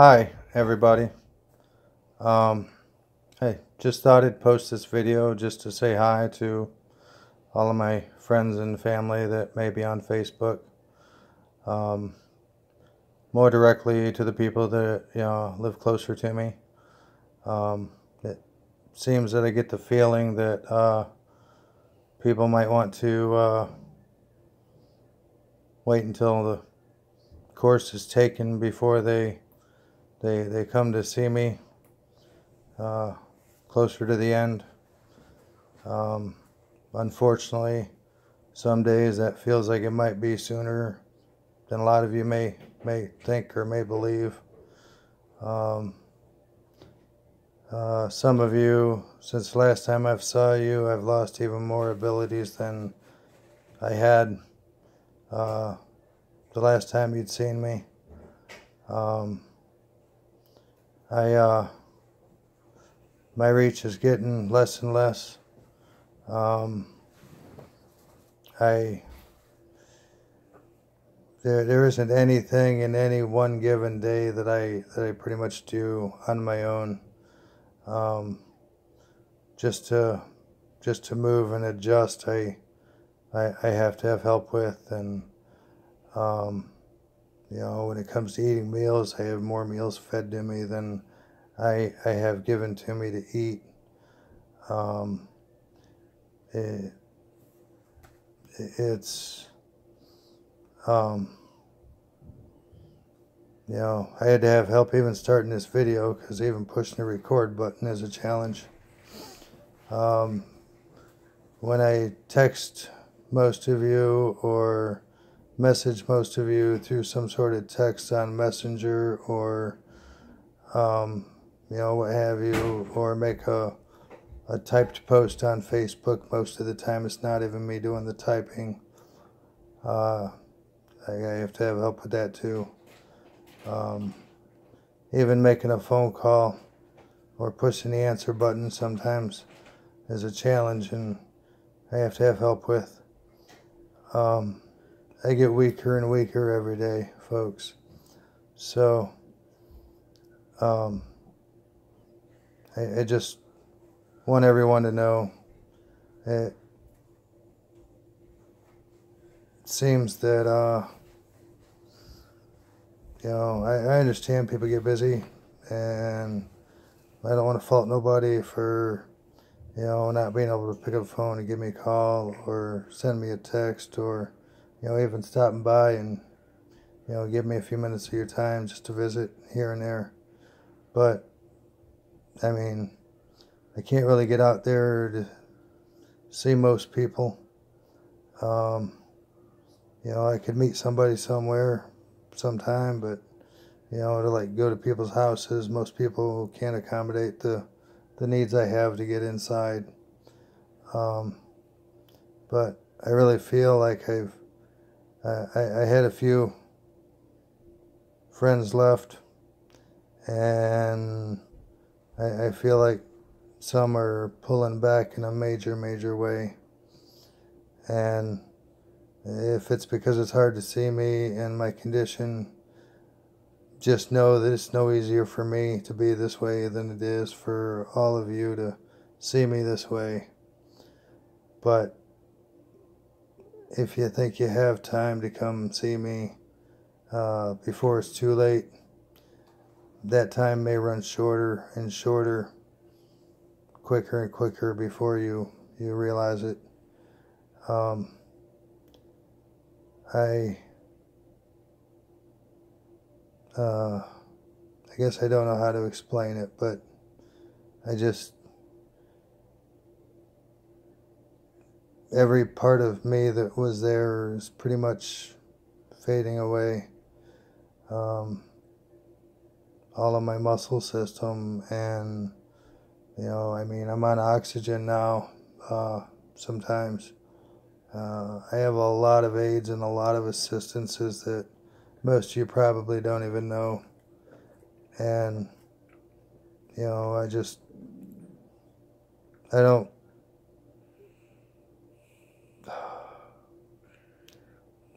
Hi, everybody. Um, hey, just thought I'd post this video just to say hi to all of my friends and family that may be on Facebook. Um, more directly to the people that you know live closer to me. Um, it seems that I get the feeling that uh, people might want to uh, wait until the course is taken before they they they come to see me uh, closer to the end. Um, unfortunately, some days that feels like it might be sooner than a lot of you may may think or may believe. Um, uh, some of you, since last time I've saw you, I've lost even more abilities than I had uh, the last time you'd seen me. Um, I uh, my reach is getting less and less. Um, I there there isn't anything in any one given day that I that I pretty much do on my own. Um, just to just to move and adjust, I I, I have to have help with, and um, you know when it comes to eating meals, I have more meals fed to me than I I have given to me to eat. Um, it, it's um, you know, I had to have help even starting this video because even pushing the record button is a challenge. Um, when I text most of you or message most of you through some sort of text on Messenger or, um, you know, what have you, or make a, a typed post on Facebook, most of the time it's not even me doing the typing. Uh, I, I have to have help with that too. Um, even making a phone call or pushing the answer button sometimes is a challenge and I have to have help with. Um, I get weaker and weaker every day, folks. So, um, I, I just want everyone to know it seems that, uh, you know, I, I understand people get busy and I don't want to fault nobody for, you know, not being able to pick up the phone and give me a call or send me a text or, you know, even stopping by and, you know, give me a few minutes of your time just to visit here and there. But, I mean, I can't really get out there to see most people. Um, you know, I could meet somebody somewhere sometime, but you know, to like go to people's houses, most people can't accommodate the the needs I have to get inside. Um, but I really feel like I've I, I had a few friends left, and I, I feel like some are pulling back in a major, major way. And if it's because it's hard to see me and my condition, just know that it's no easier for me to be this way than it is for all of you to see me this way. But if you think you have time to come see me uh, before it's too late, that time may run shorter and shorter, quicker and quicker before you, you realize it. Um, I uh, I guess I don't know how to explain it, but I just every part of me that was there is pretty much fading away. Um, all of my muscle system and you know, I mean, I'm on oxygen now uh, sometimes. Uh, I have a lot of aids and a lot of assistances that most of you probably don't even know. And, you know, I just, I don't,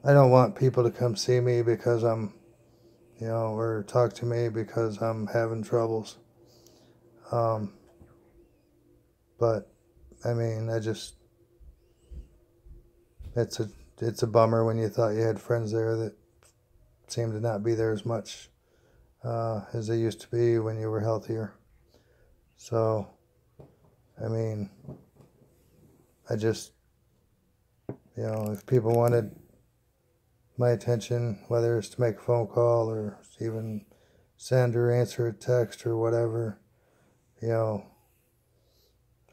I don't want people to come see me because I'm, you know, or talk to me because I'm having troubles. Um, but I mean, I just it's a it's a bummer when you thought you had friends there that seem to not be there as much uh, as they used to be when you were healthier. So, I mean, I just, you know, if people wanted my attention, whether it's to make a phone call or even send or answer a text or whatever, you know,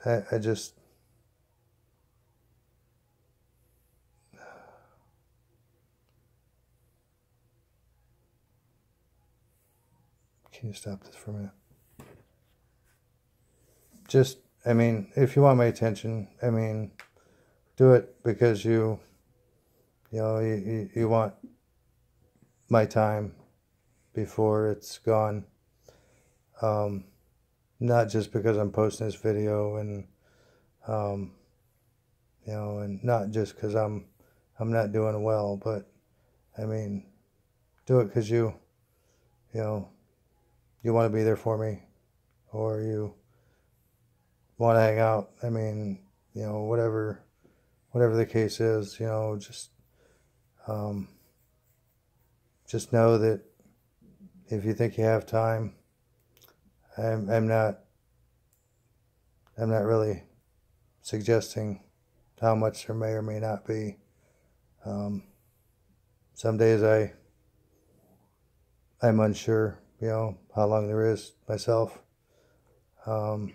I, I just, Can you stop this for a minute? Just, I mean, if you want my attention, I mean, do it because you, you know, you, you, want my time before it's gone. Um, not just because I'm posting this video and, um, you know, and not just because I'm, I'm not doing well, but I mean, do it because you, you know, you want to be there for me or you want to hang out. I mean, you know, whatever, whatever the case is, you know, just, um, just know that if you think you have time, I'm, I'm not, I'm not really suggesting how much there may or may not be. Um, some days I, I'm unsure you know, how long there is myself. Um,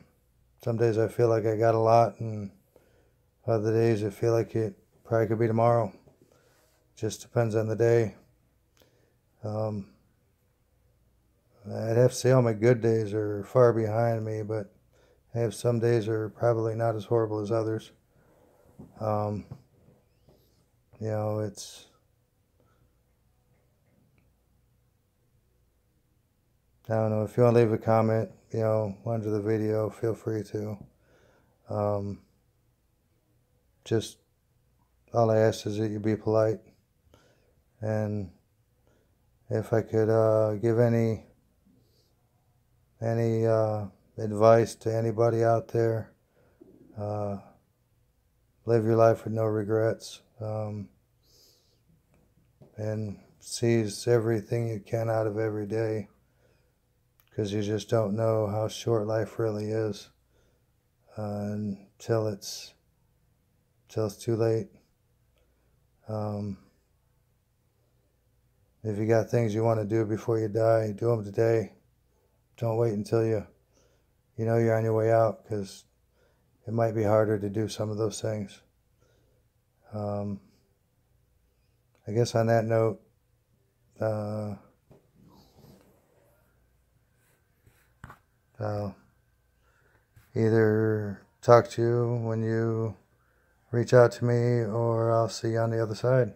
some days I feel like I got a lot, and other days I feel like it probably could be tomorrow. Just depends on the day. Um, I'd have to say all my good days are far behind me, but I have some days are probably not as horrible as others. Um, you know, it's I don't know if you want to leave a comment, you know, under the video, feel free to. Um, just all I ask is that you be polite, and if I could uh, give any any uh, advice to anybody out there, uh, live your life with no regrets, um, and seize everything you can out of every day because you just don't know how short life really is uh, until it's until it's too late. Um, if you got things you want to do before you die, do them today. Don't wait until you you know you're on your way out because it might be harder to do some of those things. Um, I guess on that note. Uh, I'll either talk to you when you reach out to me or I'll see you on the other side.